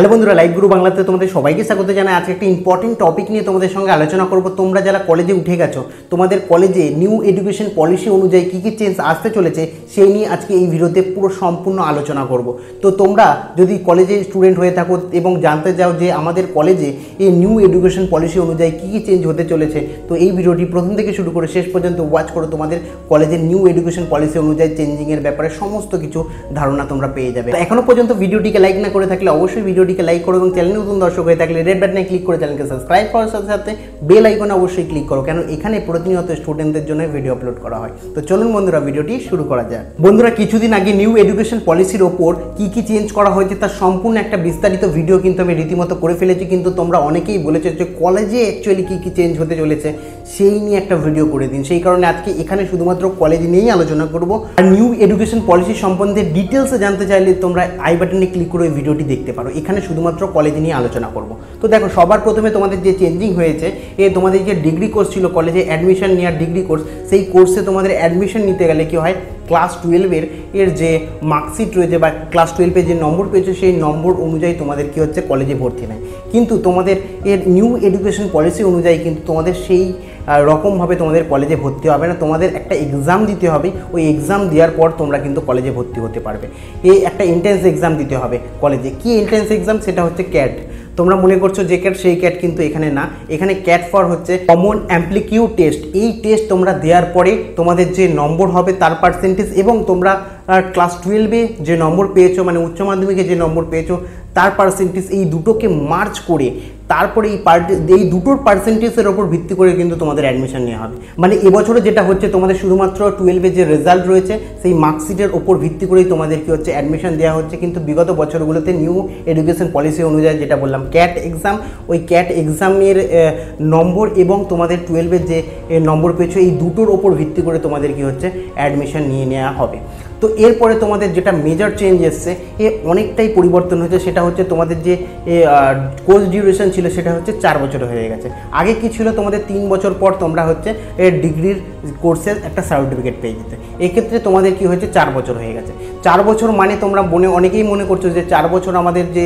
Hello বন্ধুরা, live গুরু বাংলাতে তোমাদের সবাইকে স্বাগত জানাই। আজকে একটা ইম্পর্টেন্ট টপিক নিয়ে তোমাদের সঙ্গে আলোচনা করব। তোমরা যারা কলেজে উঠে গেছো, তোমাদের কলেজে নিউ এডুকেশন পলিসি অনুযায়ী কী কী চেঞ্জ আসতে চলেছে, সেই নিয়ে আজকে এই ভিডিওতে পুরো সম্পূর্ণ আলোচনা করব। তো তোমরা যদি কলেজে স্টুডেন্ট হয়ে থাকো এবং জানতে চাও যে আমাদের কলেজে এই নিউ এডুকেশন পলিসি অনুযায়ী কী কী চেঞ্জ হতে চলেছে, তো এই ভিডিওটি প্রথম থেকে শুরু করে শেষ পর্যন্ত ওয়াচ করো। তোমাদের কলেজের নিউ এডুকেশন পলিসি অনুযায়ী চেঞ্জিংয়ের ব্যাপারে সমস্ত কিছু ধারণা তোমরা পেয়ে যাবে। এখনও পর্যন্ত ভিডিওটিকে লাইক না করে থাকলে অবশ্যই ভিডিওটিকে লাইক করো এবং চ্যানেল নতুন দর্শক হয়ে থাকলে রেড বাটনে ক্লিক করে চ্যানেলকে সাবস্ক্রাইব করার সাথে সাথে বেল আইকনে অবশ্যই ক্লিক করো কারণ এখানে প্রতিনিয়ত স্টুডেন্টদের জন্য ভিডিও আপলোড করা হয়। তো চলুন বন্ধুরা, ভিডিওটি শুরু করা যাক। বন্ধুরা, কিছুদিন আগে নিউ এডুকেশন পলিসির ওপর কি কি চেঞ্জ করা হয়েছে তার সম্পূর্ণ একটা বিস্তারিত ভিডিও কিন্তু আমি রীতিমতো করে ফেলেছি, কিন্তু তোমরা অনেকেই বলেছ যে কলেজে অ্যাকচুয়ালি কী কী চেঞ্জ হতে চলেছে সেই নিয়ে একটা ভিডিও করে দিন। সেই কারণে আজকে এখানে শুধুমাত্র কলেজ নিয়েই আলোচনা করব। আর নিউ এডুকেশন পলিসি সম্বন্ধে ডিটেলসে জানতে চাইলে তোমরা আই বাটনে ক্লিক করে ভিডিওটি দেখতে পারো। এখানে শুধুমাত্র কলেজ নিয়ে আলোচনা করব। তো দেখো, সবার প্রথমে তোমাদের যে চেঞ্জিং হয়েছে, এ তোমাদের যে ডিগ্রি কোর্স ছিল কলেজে অ্যাডমিশন নেওয়ার ডিগ্রি কোর্স সেই কোর্সে তোমাদের অ্যাডমিশন নিতে গেলে কি হয়? ক্লাস টুয়েলভের এর যে মার্কশিট রয়েছে বা ক্লাস টুয়েলভে যে নম্বর পেয়েছে, সেই নম্বর অনুযায়ী তোমাদের কি হচ্ছে? কলেজে ভর্তি নেয় কিন্তু তোমাদের এর নিউ এডুকেশন পলিসি অনুযায়ী কিন্তু তোমাদের সেই রকমভাবে তোমাদের কলেজে ভর্তি হবে না। তোমাদের একটা এক্সাম দিতে হবে। ওই এক্সাম দেওয়ার পর তোমরা কিন্তু কলেজে ভর্তি হতে পারবে। এই একটা এন্ট্রেন্স এক্সাম দিতে হবে কলেজে কি এন্ট্রেন্স এক্সাম সেটা হচ্ছে ক্যাট তোমরা মনে করছ যে ক্যাট সেই ক্যাট কিন্তু এখানে না। এখানে ক্যাট ফর হচ্ছে কমন অ্যাম্পলিকিউ টেস্ট এই টেস্ট তোমরা দেওয়ার পরে তোমাদের যে নম্বর হবে তার পার্সেন্টেজ এবং তোমরা ক্লাস টুয়েলভে যে নম্বর পেয়েছ মানে উচ্চ মাধ্যমিকে যে নম্বর পেয়েছ তার পার্সেন্টেজ এই দুটোকে মার্চ করে তারপরে এই পার্টি এই দুটোর পার্সেন্টেজের ওপর ভিত্তি করে কিন্তু তোমাদের অ্যাডমিশন নেওয়া হবে। মানে এবছরে যেটা হচ্ছে তোমাদের শুধুমাত্র টুয়েলভে যে রেজাল্ট রয়েছে, সেই মার্কশিটের ওপর ভিত্তি করেই তোমাদের কি হচ্ছে অ্যাডমিশন দেওয়া হচ্ছে। কিন্তু বিগত বছরগুলোতে নিউ এডুকেশন পলিসি অনুযায়ী যেটা বললাম ক্যাট এক্সাম ওই ক্যাট এক্সামের নম্বর এবং তোমাদের টুয়েলভের যে নম্বর পেয়েছ, এই দুটোর ওপর ভিত্তি করে তোমাদের কি হচ্ছে অ্যাডমিশন নিয়ে নেওয়া হবে। তো এরপরে তোমাদের যেটা মেজর চেঞ্জ এসছে, এ অনেকটাই পরিবর্তন হয়েছে, সেটা হচ্ছে তোমাদের যে কোর্স ডিউরেশন ছিল, সেটা হচ্ছে চার বছর হয়ে গেছে। আগে কি ছিল? তোমাদের তিন বছর পর তোমরা হচ্ছে ডিগ্রির কোর্সের একটা সার্টিফিকেট পেয়ে যেতে এক্ষেত্রে তোমাদের কি হয়েছে? চার বছর হয়ে গেছে। চার বছর মানে তোমরা মনে অনেকেই মনে করছ যে চার বছর আমাদের যে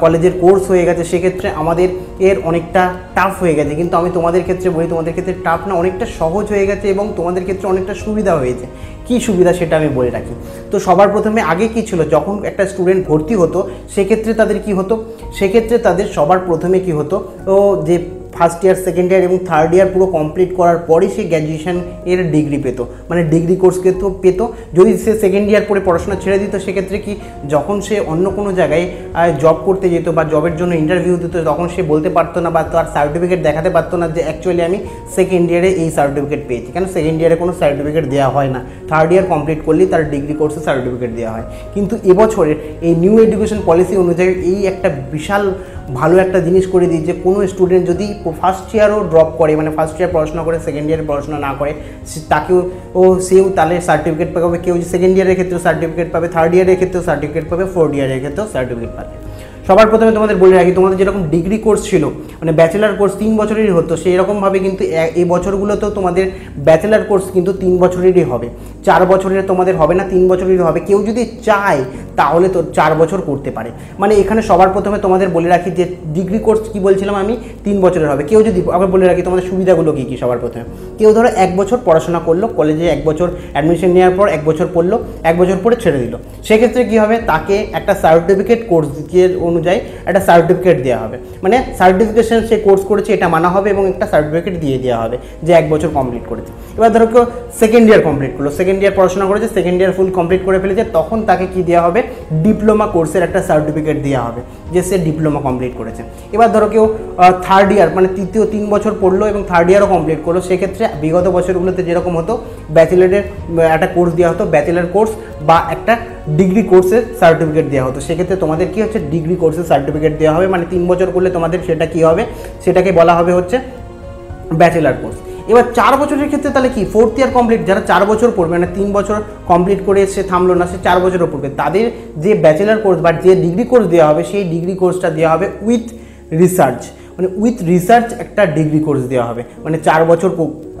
কলেজের কোর্স হয়ে গেছে, সেক্ষেত্রে আমাদের এর অনেকটা টাফ হয়ে গেছে। কিন্তু আমি তোমাদের ক্ষেত্রে বলি, তোমাদের ক্ষেত্রে টাফ না, অনেকটা সহজ হয়ে গেছে এবং তোমাদের ক্ষেত্রে অনেকটা সুবিধা হয়েছে। কি সুবিধা সেটা আমি বলে রাখি। তো সবার প্রথমে আগে কি ছিল? যখন একটা স্টুডেন্ট ভর্তি হতো, সেক্ষেত্রে তাদের কি হতো? সেক্ষেত্রে তাদের সবার প্রথমে কি হতো? ও যে ফার্স্ট ইয়ার সেকেন্ড ইয়ার এবং থার্ড ইয়ার পুরো কমপ্লিট করার পরে সে গ্র্যাজুয়েশন এর ডিগ্রি পেতো। মানে ডিগ্রি কোর্স তো পেতো। যদি সে সেকেন্ড ইয়ার পরে পড়াশোনা ছেড়ে দিত, সেক্ষেত্রে কি যখন সে অন্য কোনো জায়গায় জব করতে যেত বা জবের জন্য ইন্টারভিউ দিত, তখন সে বলতে পারতো না বা তার সার্টিফিকেট দেখাতে পারতো না যে অ্যাকচুয়ালি আমি সেকেন্ড ইয়ারে এই সার্টিফিকেট পেয়েছি। কেন? সেকেন্ড ইয়ারে কোনো সার্টিফিকেট দেওয়া হয় না। থার্ড ইয়ার কমপ্লিট করলেই তার ডিগ্রি কোর্সে সার্টিফিকেট দেওয়া হয়। কিন্তু এবছরের এই নিউ এডুকেশন পলিসি অনুযায়ী এই একটা বিশাল ভালো একটা জিনিস করে দিই যে কোনো স্টুডেন্ট যদি ফার্স্ট ইয়ারও ড্রপ করে মানে ফার্স্ট ইয়ার পড়াশোনা করে সেকেন্ড ইয়ারে পড়াশোনা না করে তাকেও, ও সেও তাহলে সার্টিফিকেট পাবে। কেউ সেকেন্ড ইয়ারের ক্ষেত্রেও সার্টিফিকেট পাবে থার্ড ইয়ারের ক্ষেত্রেও সার্টিফিকেট পাবে ফোর্থ ইয়ারের ক্ষেত্রেও সার্টিফিকেট পাবে। সবার প্রথমে তোমাদের বলে রাখি, তোমাদের যেরকম ডিগ্রি কোর্স ছিল মানে ব্যাচেলার কোর্স তিন বছরেরই হতো সেই রকমভাবে কিন্তু এই বছরগুলোতেও তোমাদের ব্যাচেলার কোর্স কিন্তু তিন বছরেরই হবে। চার বছরের তোমাদের হবে না, তিন বছরেরই হবে। কেউ যদি চায়, তাহলে তো চার বছর করতে পারে। মানে এখানে সবার প্রথমে তোমাদের বলে রাখি যে ডিগ্রি কোর্স কি বলছিলাম আমি? তিন বছরের হবে। কেউ যদি, আবার বলে রাখি তোমাদের সুবিধাগুলো কী কী সবার প্রথমে? কেউ ধরো এক বছর পড়াশোনা করল কলেজে এক বছর অ্যাডমিশন নেওয়ার পর এক বছর পড়ল, এক বছর পরে ছেড়ে দিল। সেক্ষেত্রে কী হবে? তাকে একটা সার্টিফিকেট কোর্স অনুযায়ী একটা সার্টিফিকেট দেওয়া হবে। মানে সার্টিফিকেশন সে কোর্স করেছে, এটা মানা হবে এবং একটা সার্টিফিকেট দিয়ে দেওয়া হবে যে এক বছর কমপ্লিট করেছে। এবার ধরো কেউ সেকেন্ড ইয়ার কমপ্লিট করল সেকেন্ড ইয়ার পড়াশোনা করেছে সেকেন্ড ইয়ার ফুল কমপ্লিট করে ফেলেছে, তখন তাকে কি দেওয়া হবে? ডিপ্লোমা কোর্সের একটা সার্টিফিকেট দেওয়া হবে যে সে ডিপ্লোমা কমপ্লিট করেছে। এবার ধরো কেউ থার্ড ইয়ার মানে তৃতীয় তিন বছর পড়ল এবং থার্ড ইয়ারও কমপ্লিট করল, সেক্ষেত্রে বিগত বছরগুলোতে যেরকম হতো ব্যাচেলারের একটা কোর্স দেওয়া হতো ব্যাচেলার কোর্স বা একটা ডিগ্রি কোর্সের সার্টিফিকেট দেওয়া হতো। সেক্ষেত্রে তোমাদের কি হচ্ছে? ডিগ্রি কোর্সের সার্টিফিকেট দেওয়া হবে মানে তিন বছর করলে তোমাদের সেটা কি হবে? সেটাকে বলা হবে হচ্ছে ব্যাচেলার কোর্স এবার চার বছরের ক্ষেত্রে তাহলে কি? ফোর্থ ইয়ার কমপ্লিট যারা চার বছর পড়বে মানে তিন বছর কমপ্লিট করে সে থামলো না, সে চার বছরও পড়বে, তাদের যে ব্যাচেলার কোর্স বা যে ডিগ্রি কোর্স দেওয়া হবে, সেই ডিগ্রি কোর্সটা দেওয়া হবে উইথ রিসার্চ মানে উইথ রিসার্চ একটা ডিগ্রি কোর্স দেওয়া হবে। মানে চার বছর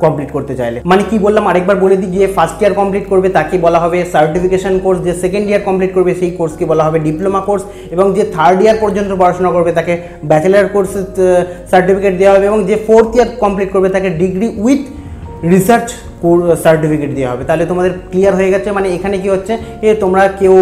কমপ্লিট করতে চাইলে। মানে কি বললাম, আরেকবার বলে দিই যে ফার্স্ট ইয়ার কমপ্লিট করবে, তাকে বলা হবে সার্টিফিকেশন কোর্স যে সেকেন্ড ইয়ার কমপ্লিট করবে, সেই কোর্সকে বলা হবে ডিপ্লোমা কোর্স এবং যে থার্ড ইয়ার পর্যন্ত পড়াশোনা করবে, তাকে ব্যাচেলার কোর্স সার্টিফিকেট দেওয়া হবে, এবং যে ফোর্থ ইয়ার কমপ্লিট করবে, তাকে ডিগ্রি উইথ রিসার্চ সার্টিফিকেট দেওয়া হবে। তাহলে তোমাদের ক্লিয়ার হয়ে গেছে মানে এখানে কি হচ্ছে, এ তোমরা কেউ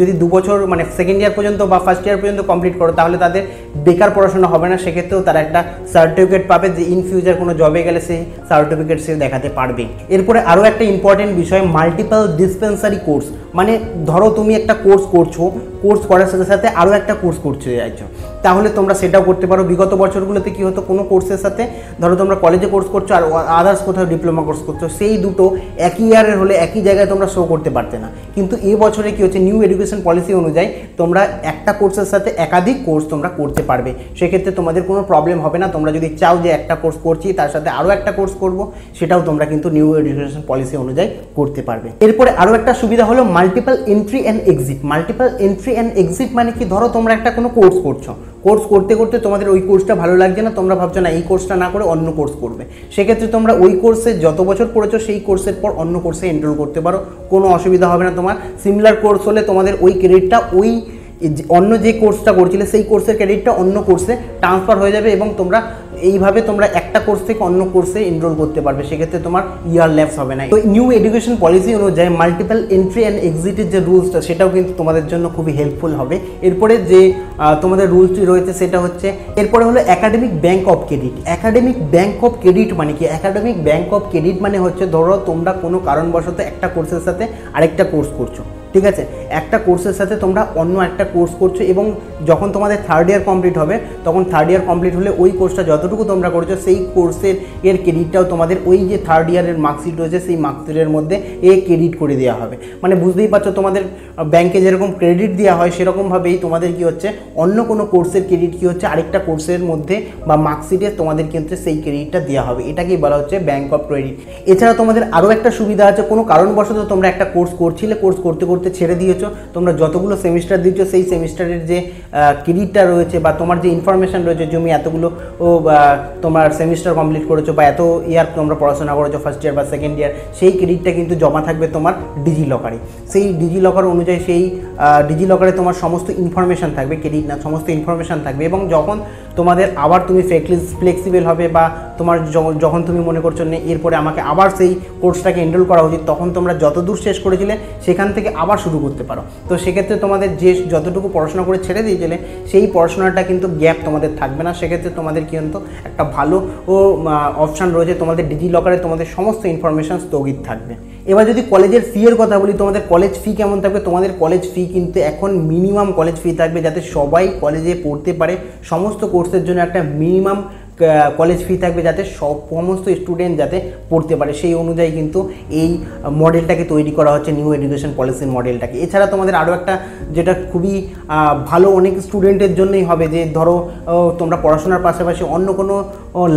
যদি দু বছর মানে সেকেন্ড ইয়ার পর্যন্ত বা ফার্স্ট ইয়ার পর্যন্ত কমপ্লিট করো, তাহলে তাদের বেকার পড়াশোনা হবে না, সেক্ষেত্রেও তারা একটা সার্টিফিকেট পাবে যে ইন ফিউচার কোনো জবে গেলে সেই সার্টিফিকেট সে দেখাতে পারবে। এরপরে আরও একটা ইম্পর্টেন্ট বিষয় মাল্টিপাল ডিসপেন্সারি কোর্স মানে ধরো তুমি একটা কোর্স করছ কোর্স করার সাথে সাথে আরও একটা কোর্স করতে চাইছো। তাহলে তোমরা সেটাও করতে পারো। বিগত বছরগুলোতে কি হতো, কোনো কোর্সের সাথে ধরো তোমরা কলেজে কোর্স করছ আর আদার্স কোথাও ডিপ্লোমা কোর্স করছ, সেই দুটো একই ইয়ারের হলে একই জায়গায় তোমরা শো করতে পারতে না। কিন্তু এই বছরে কি হচ্ছে নিউ এডুকেশন পলিসি অনুযায়ী তোমরা একটা কোর্সের সাথে একাধিক কোর্স তোমরা করতে পারবে। সেক্ষেত্রে তোমাদের কোনো প্রবলেম হবে না। তোমরা যদি চাও যে একটা কোর্স করছি, তার সাথে আরও একটা কোর্স করব, সেটাও তোমরা কিন্তু নিউ এডুকেশন পলিসি অনুযায়ী করতে পারবে। এরপরে আরও একটা সুবিধা হলো multiple entry and exit multiple entry and exit মানে কি? ধরো তোমরা একটা কোনো কোর্স করছ। কোর্স করতে করতে তোমাদের ওই কোর্সটা ভালো লাগছে না, তোমরা ভাবছ না, এই কোর্সটা না করে অন্য কোর্স করবে। সেক্ষেত্রে তোমরা ওই কোর্সে যত বছর পড়েছো, সেই কোর্সের পর অন্য কোর্সে এনরোল করতে পারো। কোনো অসুবিধা হবে না তোমার। সিমিলার কোর্স হলে তোমাদের ওই ক্রেডিটটা ওই অন্য যে কোর্সটা করছিলে, সেই কোর্সের ক্রেডিটটা অন্য কোর্সে ট্রান্সফার হয়ে যাবে এবং তোমরা এইভাবে তোমরা একটা কোর্স থেকে অন্য কোর্সে এনরোল করতে পারবে। সেক্ষেত্রে তোমার ইয়ার ল্যাপস হবে না। তো নিউ এডুকেশন পলিসি অনুযায়ী মাল্টিপল এন্ট্রি অ্যান্ড এক্সিটের যে রুলসটা সেটাও কিন্তু তোমাদের জন্য খুবই হেল্পফুল হবে। এরপরে যে তোমাদের রুলসটি রয়েছে, সেটা হচ্ছে, এরপরে হলো academic bank of credit academic bank of credit মানে কি? একাডেমিক ব্যাংক অফ ক্রেডিট মানে হচ্ছে, ধরো তোমরা কোনো কারণবশত একটা কোর্সের সাথে আরেকটা কোর্স করছ। ঠিক আছে? একটা কোর্সের সাথে তোমরা অন্য একটা কোর্স করছ এবং যখন তোমাদের থার্ড ইয়ার কমপ্লিট হবে, তখন থার্ড ইয়ার কমপ্লিট হলে ওই কোর্সটা যতটুকু তোমরা করছ, সেই কোর্সের এর ক্রেডিটটাও তোমাদের ওই যে থার্ড ইয়ারের মার্কশিট রয়েছে, সেই মার্কশিটের মধ্যে এ ক্রেডিট করে দেওয়া হবে। মানে বুঝতেই পারছ তোমাদের ব্যাংকে যেরকম ক্রেডিট দেওয়া হয়, সেরকমভাবেই তোমাদের কি হচ্ছে? অন্য কোনো কোর্সের ক্রেডিট কি হচ্ছে? আরেকটা কোর্সের মধ্যে বা মার্কশিটে তোমাদের কিন্তু সেই ক্রেডিটটা দেওয়া হবে। এটাকেই বলা হচ্ছে ব্যাংক অফ ক্রেডিট এছাড়া তোমাদের আরও একটা সুবিধা আছে, কোনো কারণবশত তোমরা একটা কোর্স করছিলে কোর্স করতে করতে ছেড়ে দিয়েছ, তোমরা যতগুলো সেমিস্টার দিচ্ছ, সেই সেমিস্টারের যে ক্রেডিটটা রয়েছে বা তোমার যে ইনফরমেশান রয়েছে, জমি এতগুলো, ও তোমার সেমিস্টার কমপ্লিট করেছ বা এত ইয়ার তোমরা পড়াশোনা করেছ ফার্স্ট ইয়ার বা সেকেন্ড ইয়ার সেই ক্রেডিটটা কিন্তু জমা থাকবে তোমার ডিজি লকারে সেই ডিজি লকার অনুযায়ী সেই ডিজি লকারে তোমার সমস্ত ইনফরমেশান থাকবে ক্রেডিট না, সমস্ত ইনফরমেশান থাকবে এবং যখন তোমাদের আবার তুমি ফ্লেক্সিবল হবে বা তোমার যখন তুমি মনে করছ নে, এরপরে আমাকে আবার সেই কোর্সটাকে এনরোল করা উচিত, তখন তোমরা যতদূর শেষ করেছিলে, সেখান থেকে আবার শুরু করতে পারো। তো সেক্ষেত্রে তোমাদের যে যতটুকু পড়াশোনা করে ছেড়ে দিয়েছিলে, সেই পড়াশোনাটা কিন্তু গ্যাপ তোমাদের থাকবে না। সেক্ষেত্রে তোমাদের কিন্তু একটা ভালো ও অপশান রয়েছে, তোমাদের ডিজি লকারে তোমাদের সমস্ত ইনফরমেশান স্থগিত থাকবে। এবার যদি কলেজের ফি এর কথা বলি, তোমাদের কলেজ ফি কেমন থাকবে? তোমাদের কলেজ ফি কিন্তু এখন মিনিমাম কলেজ ফি থাকবে, যাতে সবাই কলেজে পড়তে পারে। সমস্ত কোর্সের জন্য একটা মিনিমাম কলেজ ফি থাকবে যাতে সব সমস্ত স্টুডেন্ট যাতে পড়তে পারে। সেই অনুযায়ী কিন্তু এই মডেলটাকে তৈরি করা হচ্ছে নিউ এডুকেশন পলিসির মডেলটাকে এছাড়া তোমাদের আরও একটা যেটা খুবই ভালো অনেক স্টুডেন্টের জন্যই হবে যে ধরো তোমরা পড়াশোনার পাশাপাশি অন্য কোনো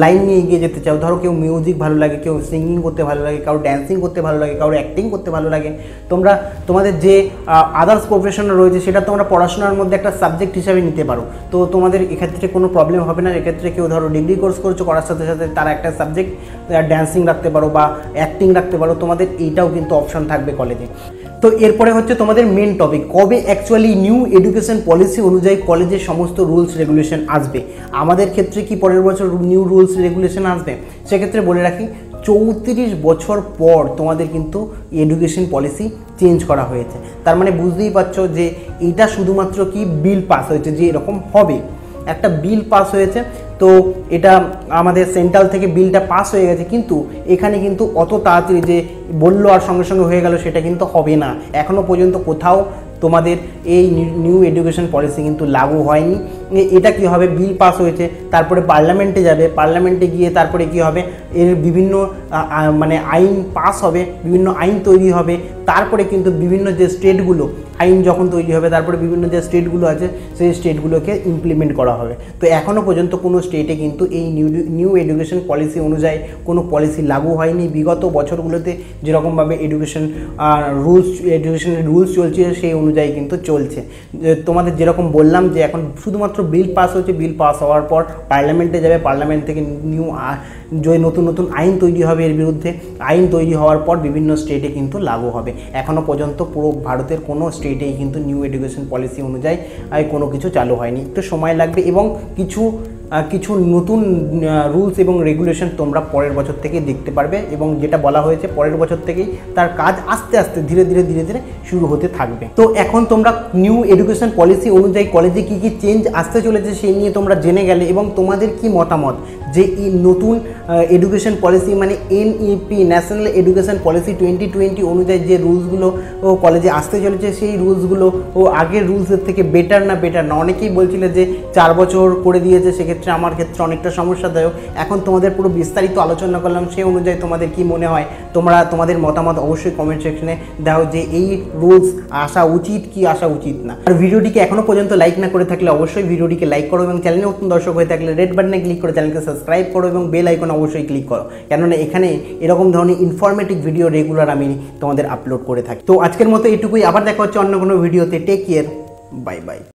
লাইন নিয়ে এগিয়ে যেতে চাও ধরো কেউ মিউজিক ভালো লাগে কেউ সিঙ্গিং করতে ভালো লাগে কারও ড্যান্সিং করতে ভালো লাগে কারও অ্যাক্টিং করতে ভালো লাগে তোমরা তোমাদের যে আদার্স প্রফেশন রয়েছে সেটা তোমরা পড়াশোনার মধ্যে একটা সাবজেক্ট হিসাবে নিতে পারো। তো তোমাদের এক্ষেত্রে কোনো প্রবলেম হবে না, এক্ষেত্রে কেউ ধরো ডিগ্রি কোর্স করছ, করার সাথে সাথে তারা একটা সাবজেক্ট ড্যান্সিং রাখতে পারো বা অ্যাক্টিং রাখতে পারো, তোমাদের এইটাও কিন্তু অপশান থাকবে কলেজে তো এরপরে হচ্ছে তোমাদের মেন টপিক কবে অ্যাকচুয়ালি নিউ এডুকেশন পলিসি অনুযায়ী কলেজের সমস্ত রুলস রেগুলেশন আসবে? আমাদের ক্ষেত্রে কি পরের বছর নিউ রুলস রেগুলেশন আসবে? সেক্ষেত্রে বলে রাখি, চৌত্রিশ বছর পর তোমাদের কিন্তু এডুকেশন পলিসি চেঞ্জ করা হয়েছে। তার মানে বুঝতেই পারছ যে এটা শুধুমাত্র কি বিল পাস হয়েছে, যে এরকম হবে। একটা বিল পাস হয়েছে তো এটা আমাদের সেন্ট্রাল থেকে বিলটা পাস হয়ে গেছে, কিন্তু এখানে কিন্তু অত তাড়াতাড়ি যে বলল আর সঙ্গে সঙ্গে হয়ে গেল সেটা কিন্তু হবে না। এখনও পর্যন্ত কোথাও তোমাদের এই নিউ এডুকেশন পলিসি কিন্তু লাগু হয়নি। এটা কি হবে? বিল পাস হয়েছে, তারপরে পার্লামেন্টে যাবে, পার্লামেন্টে গিয়ে তারপরে কি হবে? এর বিভিন্ন মানে আইন পাস হবে, বিভিন্ন আইন তৈরি হবে, তারপরে কিন্তু বিভিন্ন যে স্টেটগুলো, আইন যখন তৈরি হবে, তারপরে বিভিন্ন যে স্টেটগুলো আছে, সেই স্টেটগুলোকে ইমপ্লিমেন্ট করা হবে। তো এখনও পর্যন্ত কোনো স্টেটে কিন্তু এই নিউ নিউ এডুকেশন পলিসি অনুযায়ী কোনো পলিসি লাগু হয়নি। বিগত বছরগুলোতে যেরকমভাবে এডুকেশন রুলস, এডুকেশনের রুলস চলছে, সেই অনুযায়ী কিন্তু চলছে। তোমাদের যেরকম বললাম যে এখন শুধুমাত্র বিল পাস হচ্ছে বিল পাস হওয়ার পর পার্লামেন্টে যাবে পার্লামেন্ট থেকে নিউ যে নতুন নতুন আইন তৈরি হবে এর বিরুদ্ধে, আইন তৈরি হওয়ার পর বিভিন্ন স্টেটে কিন্তু লাগু হবে। এখনও পর্যন্ত পুরো ভারতের কোনো স্টেটেই কিন্তু নিউ এডুকেশন পলিসি অনুযায়ী কোনো কিছু চালু হয়নি। একটু সময় লাগবে এবং কিছু কিছু নতুন রুলস এবং রেগুলেশন তোমরা পরের বছর থেকে দেখতে পারবে এবং যেটা বলা হয়েছে পরের বছর থেকেই তার কাজ আস্তে আস্তে ধীরে ধীরে ধীরে ধীরে শুরু হতে থাকবে। তো এখন তোমরা নিউ এডুকেশন পলিসি অনুযায়ী কলেজে কী কী চেঞ্জ আসতে চলেছে সেই নিয়ে তোমরা জেনে গেলে এবং তোমাদের কি মতামত? যে এই নতুন এডুকেশন পলিসি মানে NEP national education policy twenty twenty অনুযায়ী যে রুলসগুলো, ও কলেজে আসতে চলেছে, সেই রুলসগুলো, ও, আগের রুলসের থেকে বেটার না বেটার না? অনেকেই বলছিল যে চার বছর করে দিয়েছে, সেক্ষেত্রে আমার ক্ষেত্রে অনেকটা সমস্যাদায়ক। এখন তোমাদের পুরো বিস্তারিত আলোচনা করলাম সেই অনুযায়ী তোমাদের কি মনে হয়? তোমরা তোমাদের মতামত অবশ্যই কমেন্ট সেকশনে দাও যে এই রুলস আসা উচিত কি আসা উচিত না। আর ভিডিওটিকে এখনও পর্যন্ত লাইক না করে থাকলে অবশ্যই ভিডিওটিকে লাইক করো এবং চ্যানেলে নতুন দর্শক হয়ে থাকলে রেড বাটনে ক্লিক করে চ্যানেলকে সাবস্ক্রাইব করো এবং বেল আইকন অবশ্যই ক্লিক করো। কেননা এখানে এরকম ধরনের ইনফরমেটিভ ভিডিও রেগুলার আমি তোমাদের আপলোড করে থাকি। তো আজকের মতো এটুকুই, আবার দেখা হচ্ছে অন্য কোনো ভিডিওতে টেক কেয়ার বাই বাই